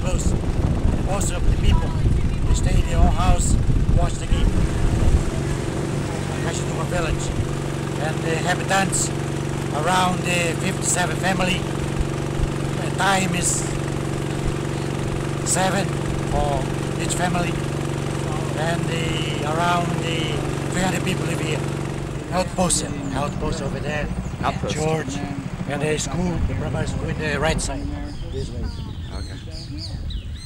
close. Most of the people, they stay in their own house, watch the game. Kashinuma village. And the inhabitants, around the 57 family, the time is 7 for each family. And the, around the 300 people live here. Outpost, outpost over there. Outpost. George. And the school, the primary school in the right side. This way.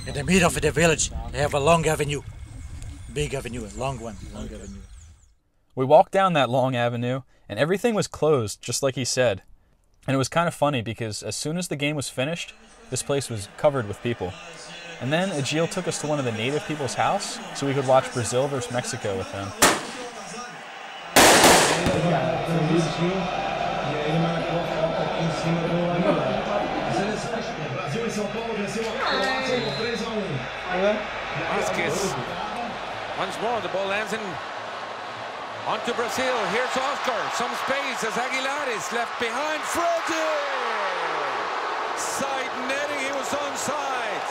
Okay. In the middle of the village, they have a long avenue. Big avenue, a long one, long avenue. We walked down that long avenue, and everything was closed, just like he said. And it was kind of funny because as soon as the game was finished, this place was covered with people. And then Agil took us to one of the native people's house so we could watch Brazil versus Mexico with them. Vasquez. Once more, the ball lands in onto Brazil. Here's Oscar. Some space as Aguilar is left behind. Freddy! Side netting. He was on onside.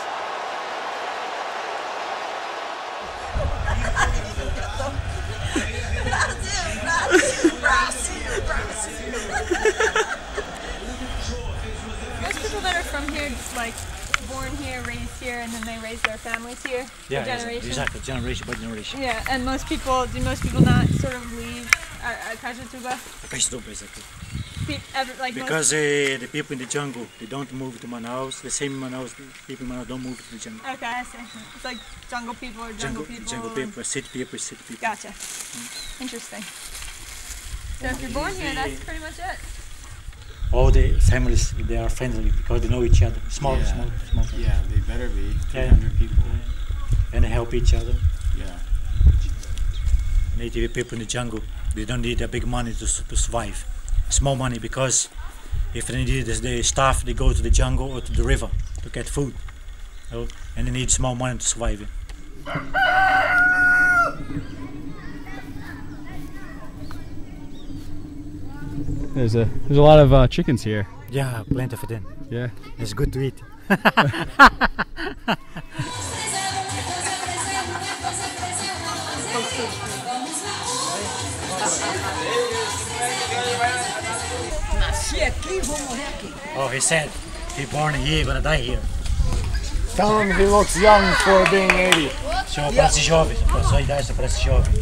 born here, raised here, and then they raise their families here. for Yeah, exactly, generation by generation. Yeah, and most people do most people not sort of leave Cajatuba? Basically, basically. Pe- ever, like Because uh, the people in the jungle, they don't move to Manaus. The same Manaus, people in Manaus don't move to the jungle. okay, I see. It's like jungle people or jungle, Jungle, people. jungle people, city people, city people. Gotcha. Interesting. So if you're born here, that's pretty much it. All the families, they are friendly because they know each other. Small, Yeah. small, small. Yeah, they better be. Yeah. 300 people. And they help each other. Yeah. Native people in the jungle, they don't need a big money to, to survive. Small money because if they need the- the staff, they go to the jungle or to the river to get food. you know, and they need small money to survive. There's a there's a lot of uh, chickens here. Yeah, plenty of them. Yeah. It's good to eat. Oh, he said he born here, gonna die here. Tell him he looks young for being 80. Só parece jovem, só sua idade só parece jovem.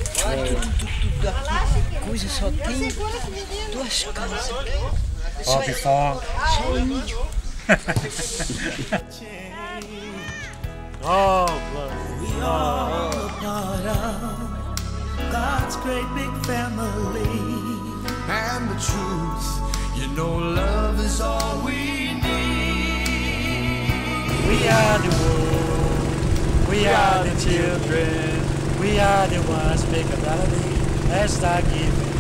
coisa só tem duas casas. Oh, oh, are a part of God's great big family. And the truth, you know, love is all we need. We are the world. We are the children. We are the ones make a melody. Let's start giving.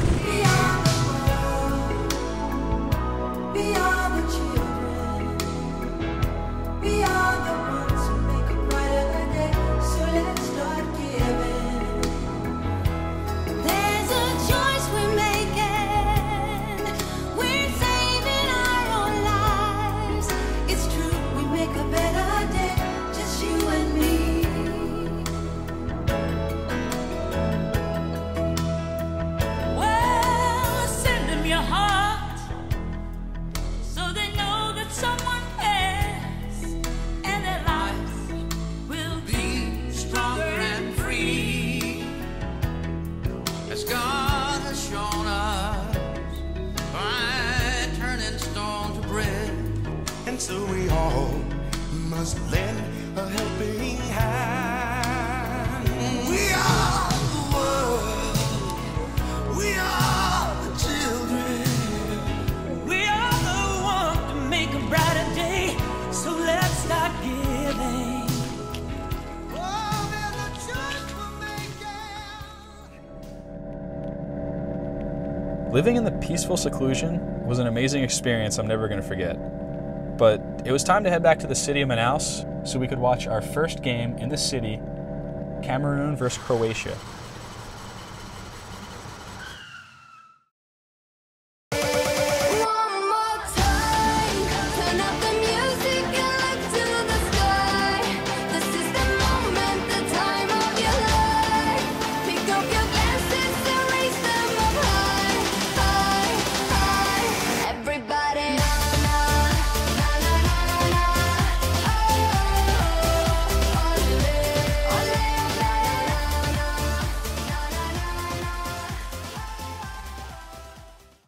Must lend a helping hand. We are the world. We are the children. We are the one to make a brighter day. So let's start giving. Living in the peaceful seclusion was an amazing experience I'm never going to forget. But it was time to head back to the city of Manaus so we could watch our first game in the city Cameroon versus Croatia.